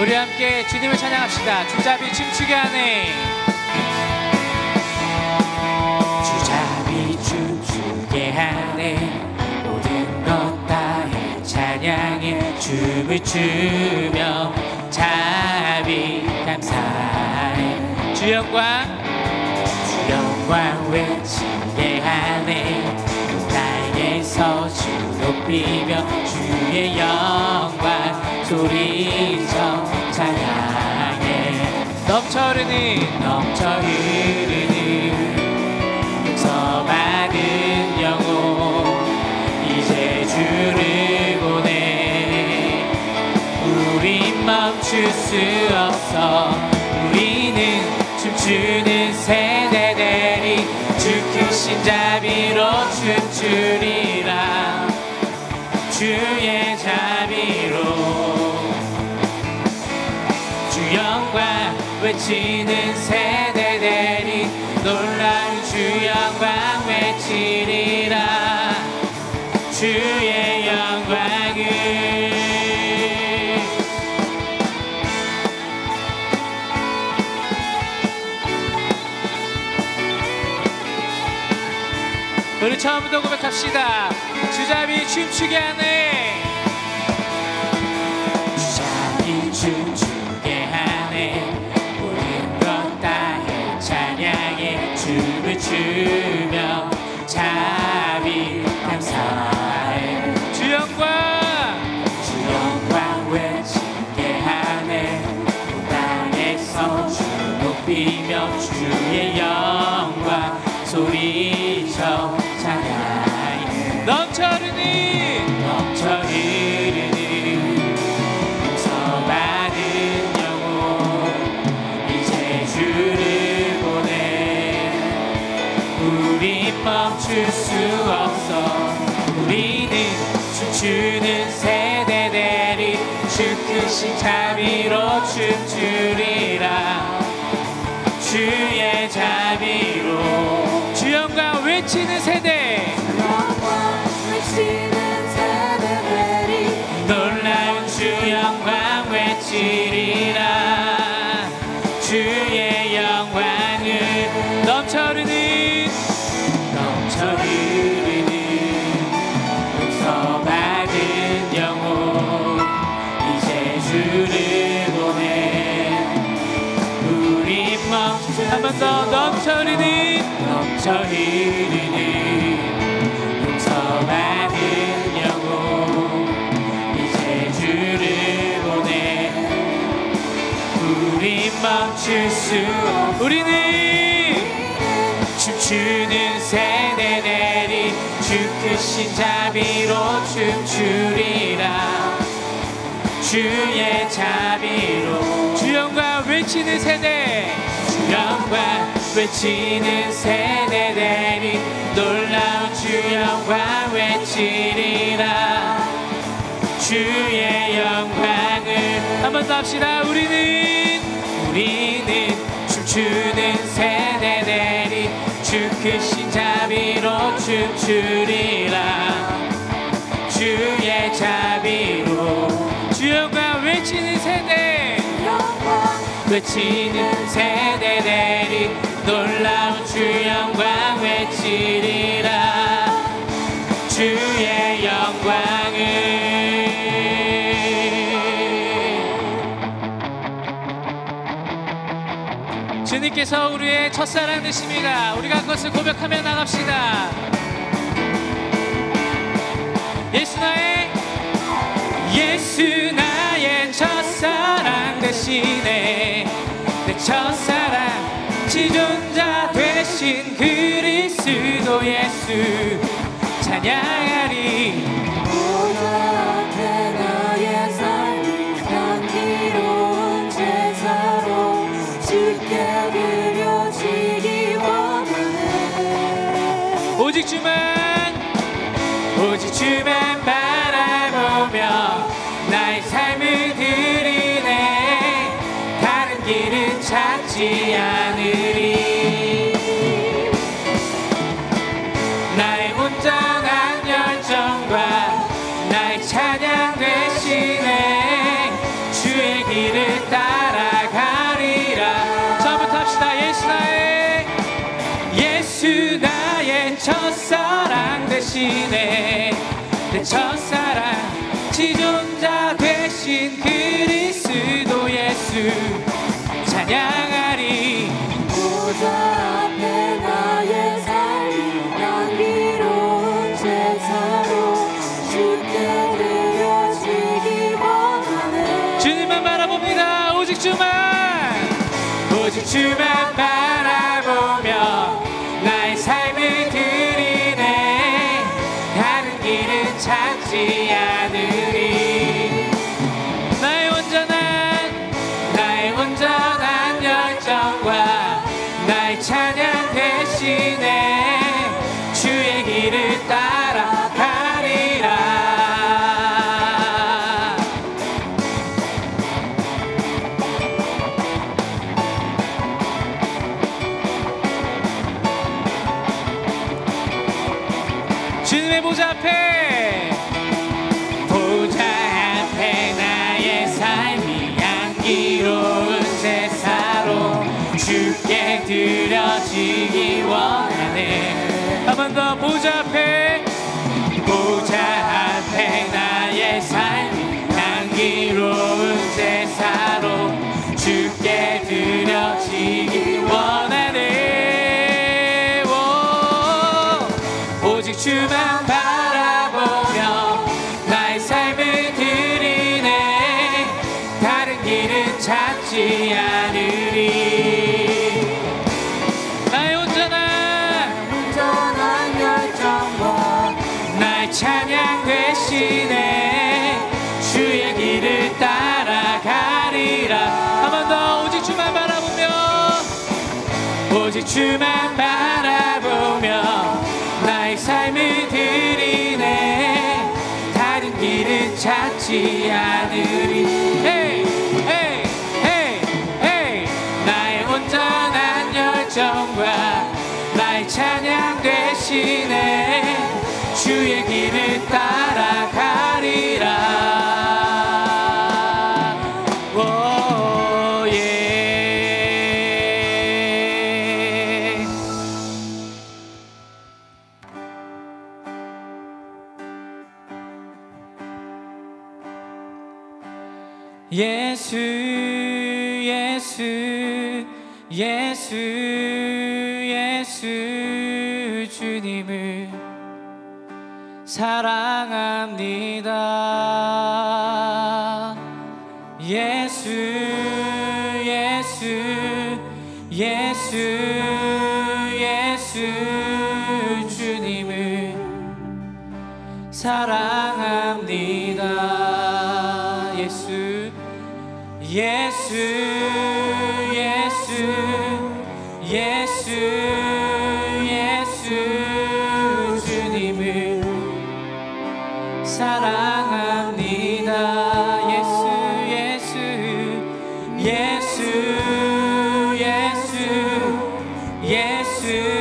우리 함께 주님을 찬양합시다. 주잡이 춤추게 하네. 주잡이 춤추게 하네. 모든 것 다해 찬양해 춤을 추며 자비 감사해 주 영광 주 영광 외치게 하네 땅에서 주 높이며 주의 영광 소리쳐 넘쳐 흐르는 용서받은 영혼 이제 주를 보내 우리 멈출 수 없어 우리는 춤추는 세대들이 주 크신 자비로 춤추리라 주의 외치는 세대들이 놀라운 주 영광 외치리라. 주의 영광을. 우리 처음부터 고백합시다. 주잡이 춤추게 하네 춤 자비로 주 영광 외치는 세대 흐르는 용서받은 영혼 이제 주를 보내 우리 멈출 수 없- 우리는 춤추는 세대들이 주 크신 자비로 춤추리라. 주의 자비로. 주 영광 외치는 세대. 주 영광 외치는 세대들이 놀라운 주 영광 외치리라. 주의 영광을 한 번 더 합시다. 우리는 우리는 춤추는 세대들이 주 크신 자비로 춤추리라. 주의 자비로 주 영광 외치는 세대 외치는 놀라운 주 영광 외치리라. 주의 영광을. 주님께서 우리의 첫사랑 되십니다. 우리가 그것을 고백하며 나갑시다 예수 찬양 대신에 내 첫사랑 지존자 대신 그리스도 예수. 찬양하리. 보좌 앞에 나의 삶이 향기로운 제사로 주께 드려지기 원하네. 주님만 바라봅니다. 오직 주만. 오직 주만 바라보며 앞에 보자 앞에. 보자 앞에 나의 삶이 향기로운 제사로 주께 드려지기 원하네. 한 번 더 보자 앞에. 보자 대신에 감사합니다. 也许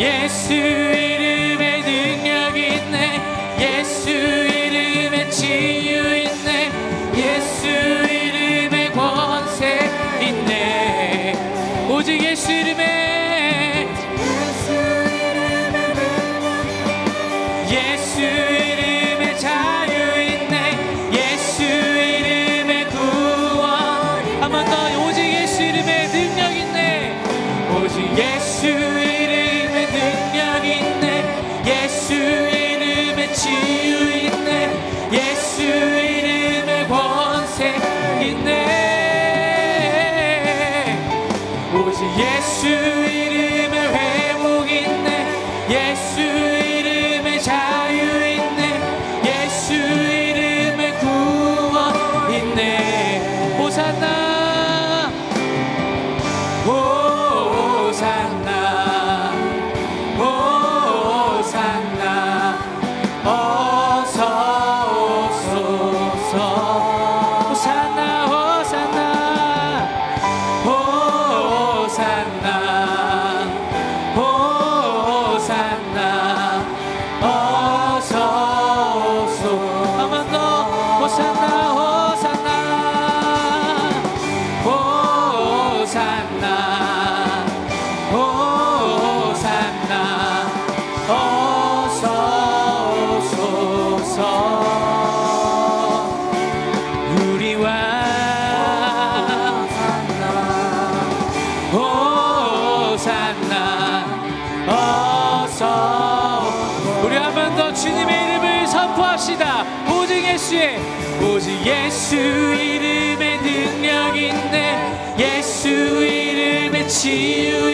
예수 이름에 능력 있네. 예수 이름에 치유 있네. 예수 이름에 권세 있네. 오직 예수 이름에 우리 한 번 더 주님의 이름을 선포합시다. 오직 예수의 오직 예수 이름의 능력 있네. 예수 이름의 치유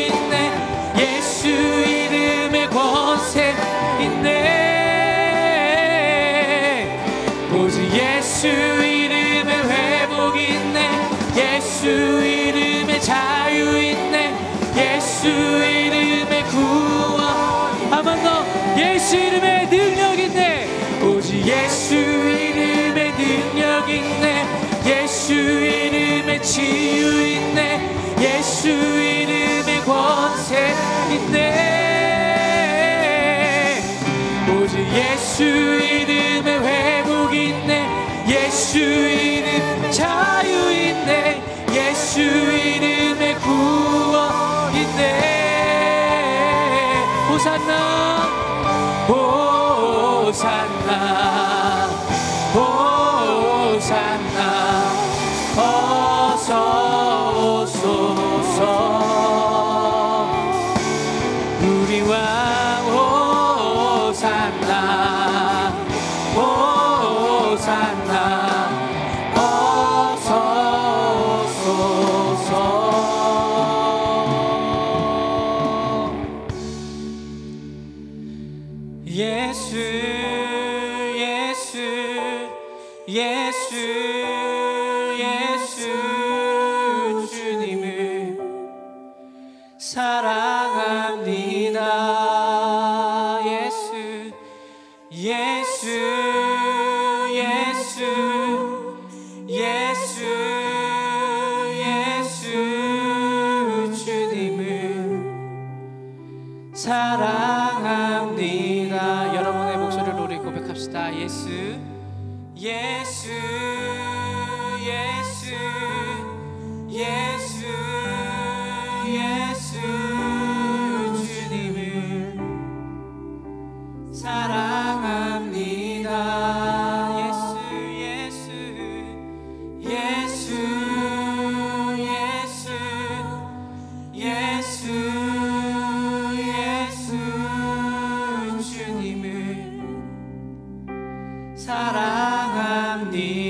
예수 이름의 능력 있네. 오직 예수 이름의 능력 있네. 예수 이름의 치유 있네. 예수 이름의 권세 있네. ti.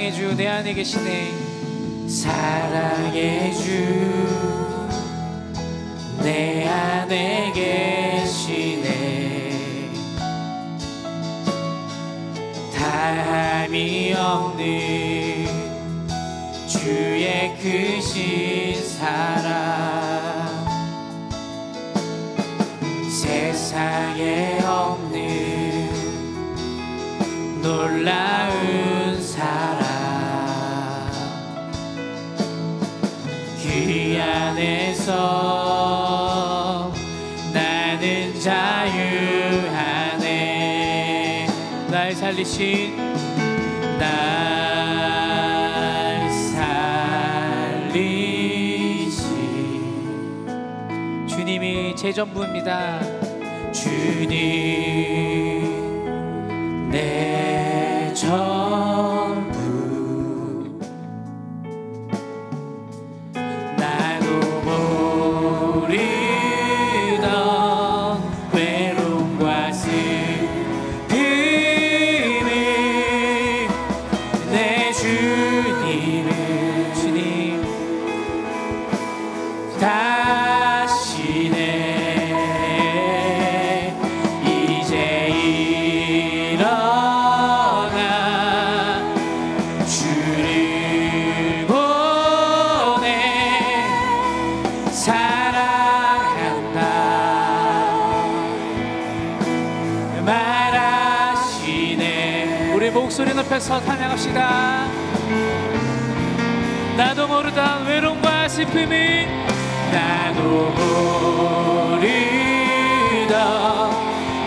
사랑의 주 내 안에 계시네. 사랑의 주 내 안에 계시네. 다함이 없는 주의 크신 사랑. 세상에 없는 놀라운 사랑 안에서 나는 자유하네. 날 살리신 날 살리신. 주님이 제 전부입니다. 주님 목소리 높여서 찬양합시다. 나도 모르던 외로움과 슬픔이 나도 모르던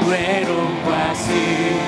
외로움과 슬픔